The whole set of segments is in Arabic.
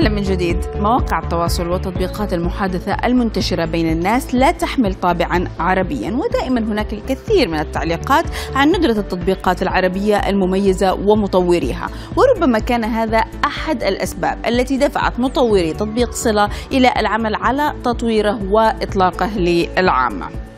أهلا من جديد. مواقع التواصل والتطبيقات المحادثة المنتشرة بين الناس لا تحمل طابعا عربيا ودائما هناك الكثير من التعليقات عن ندرة التطبيقات العربية المميزة ومطوريها. وربما كان هذا أحد الأسباب التي دفعت مطوري تطبيق صلة إلى العمل على تطويره وإطلاقه للعامة.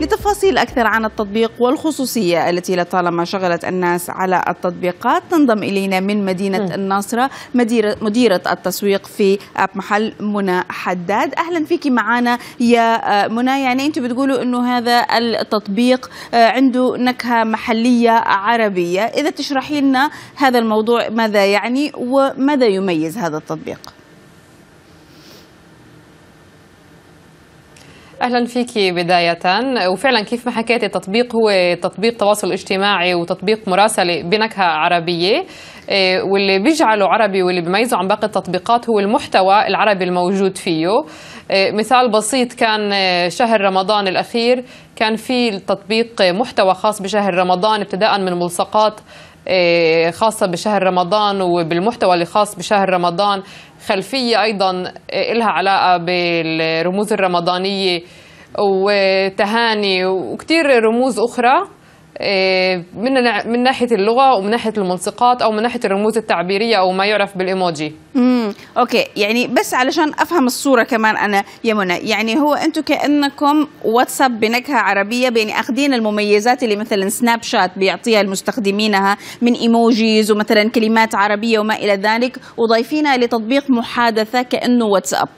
لتفاصيل أكثر عن التطبيق والخصوصية التي لطالما شغلت الناس على التطبيقات. تنضم إلينا من مدينة. الناصرة مديرة, مديرة التسويق في أب محل منى حداد. أهلا فيك معنا يا منى. يعني أنتم بتقولوا أنه هذا التطبيق عنده نكهة محلية عربية. إذا تشرحي لنا هذا الموضوع ماذا يعني وماذا يميز هذا التطبيق؟ أهلا فيك بداية. وفعلا كيف ما حكيتي التطبيق هو تطبيق تواصل اجتماعي وتطبيق مراسلة بنكهة عربية. واللي بيجعله عربي واللي بيميزه عن باقي التطبيقات هو المحتوى العربي الموجود فيه. مثال بسيط كان شهر رمضان الأخير. كان في تطبيق محتوى خاص بشهر رمضان ابتداء من ملصقات خاصة بشهر رمضان وبالمحتوى اللي خاص بشهر رمضان. خلفية أيضا لها علاقة بالرموز الرمضانية وتهاني وكثير رموز أخرى. من من ناحية اللغة ومن ناحية الملصقات أو من ناحية الرموز التعبيرية أو ما يعرف بالإيموجي. امم Okay. يعني بس علشان أفهم الصورة كمان أنا يا منى يعني هو أنتم كأنكم واتساب بنكهة عربية بين أخذين المميزات اللي مثلا Snapchat بيعطيها لمستخدمينها من emojis ومثلا كلمات عربية وما إلى ذلك وضايفينها لتطبيق محادثة كأنه واتساب.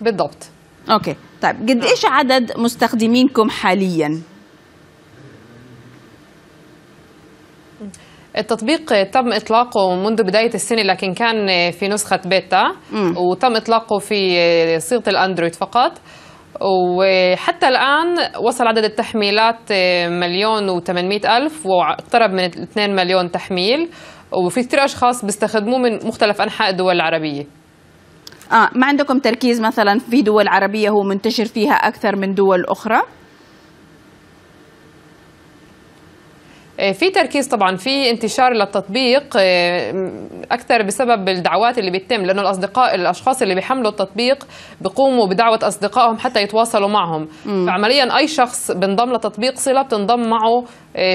بالضبط. Okay. طيب قد إيش عدد مستخدمينكم حاليا؟ التطبيق تم إطلاقه منذ بداية السنة لكن كان في نسخة بيتا. م. وتم إطلاقه في صيغة الأندرويد فقط. وحتى الآن وصل عدد التحميلات مليون وثمانمائة ألف واقترب من 2 مليون تحميل. وفي كثير أشخاص بيستخدموه من مختلف أنحاء الدول العربية. آه ما عندكم تركيز مثلا في دول عربية هو منتشر فيها أكثر من دول أخرى؟ في تركيز طبعا في انتشار للتطبيق أكثر بسبب الدعوات اللي بتتم لأنه الأصدقاء الأشخاص اللي بيحملوا التطبيق بيقوموا بدعوة أصدقائهم حتى يتواصلوا معهم. م. فعمليا أي شخص بنضم لتطبيق صلة بتنضم معه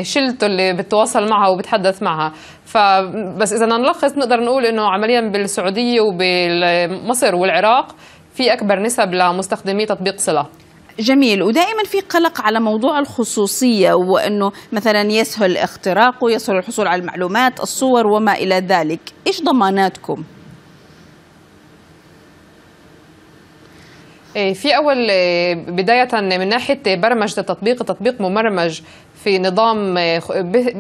شلته اللي بتواصل معها وبتحدث معها. فبس إذا نلخص نقدر نقول إنه عمليا بالسعودية وبمصر والعراق في أكبر نسب لمستخدمي تطبيق صلة. جميل ودائما في قلق على موضوع الخصوصية وأنه مثلا يسهل اختراقه يسهل الحصول على المعلومات الصور وما إلى ذلك إيش ضماناتكم؟ في أول بداية من ناحية برمجه التطبيق التطبيق مبرمج في نظام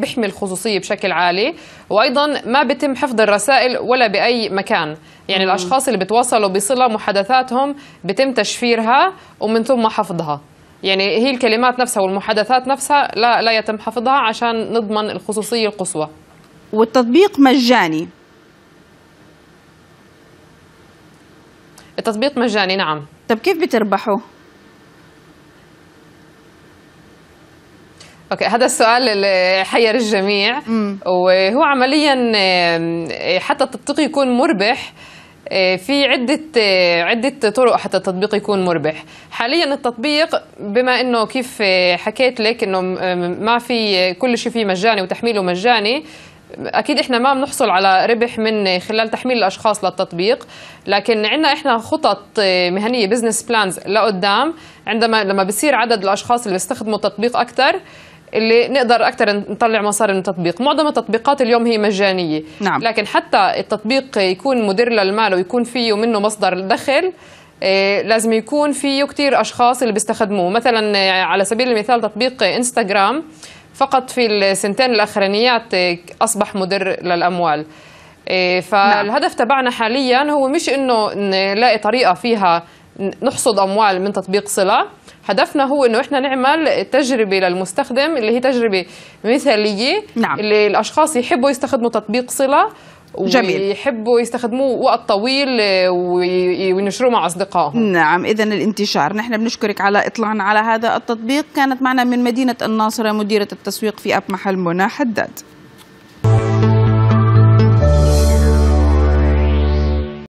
بيحمي الخصوصية بشكل عالي وأيضا ما بيتم حفظ الرسائل ولا بأي مكان. يعني مم. الأشخاص اللي بتواصلوا بصلة محادثاتهم بيتم تشفيرها ومن ثم حفظها. يعني هي الكلمات نفسها والمحادثات نفسها لا لا يتم حفظها عشان نضمن الخصوصية القصوى. والتطبيق مجاني. التطبيق مجاني نعم. طب كيف بتربحوا؟ أوكي هذا السؤال اللي حير الجميع م. وهو عمليا حتى التطبيق يكون مربح في عدة عدة طرق حتى التطبيق يكون مربح حاليا التطبيق بما إنه كيف حكيت لك إنه ما في كل شيء فيه مجاني وتحميله مجاني أكيد إحنا ما بنحصل على ربح من خلال تحميل الأشخاص للتطبيق لكن عندنا إحنا خطط مهنية business plans لقدام. عندما لما بصير عدد الأشخاص اللي بيستخدموا التطبيق أكثر اللي نقدر أكثر نطلع مصاري من التطبيق. معظم التطبيقات اليوم هي مجانية. نعم. لكن حتى التطبيق يكون مدر للمال ويكون فيه منه مصدر دخل إيه لازم يكون فيه كثير أشخاص اللي بيستخدموه. مثلا على سبيل المثال تطبيق انستغرام فقط في السنتين الأخرانيات أصبح مدر للأموال. فالهدف تبعنا حاليا هو مش إنه نلاقي طريقة فيها نحصد أموال من تطبيق صلة. هدفنا هو إنه إحنا نعمل تجربة للمستخدم اللي هي تجربة مثالية نعم. اللي الأشخاص يحبوا يستخدموا تطبيق صلة. جميل. ويحبوا يستخدموه وقت طويل وينشروه مع أصدقائهم. نعم اذا الانتشار. نحن بنشكرك على إطلاعنا على هذا التطبيق. كانت معنا من مدينة الناصرة مديرة التسويق في أب محل منى حداد.